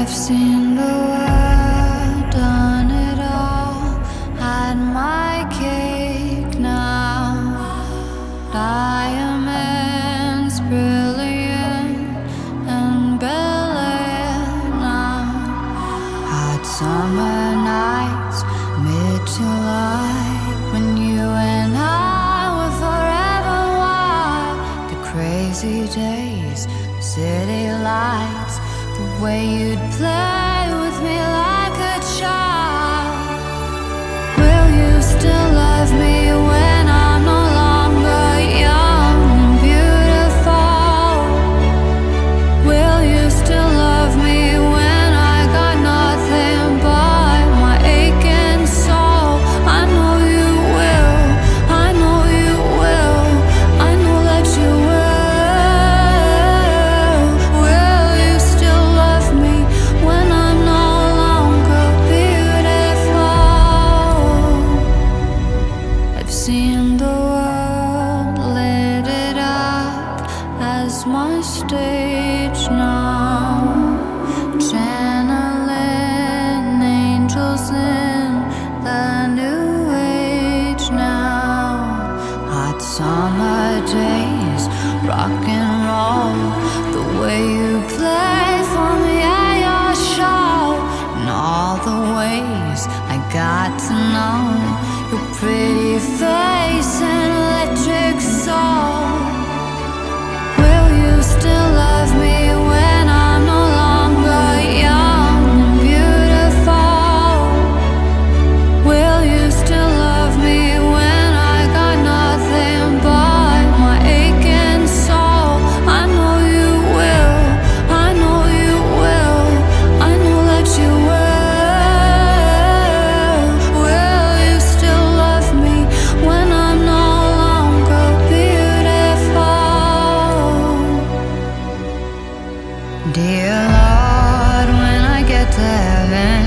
I've seen the way you'd play with me like seen the world lit it up as my stage now. Channeling angels in the new age now. Hot summer days, rock and roll. The way you play for me at your show. And all the ways I got to Dear Lord, when I get to heaven,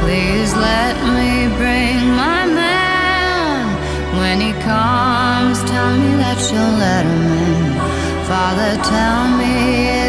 please let me bring my man. When he comes, tell me that you'll let him in. Father, tell me.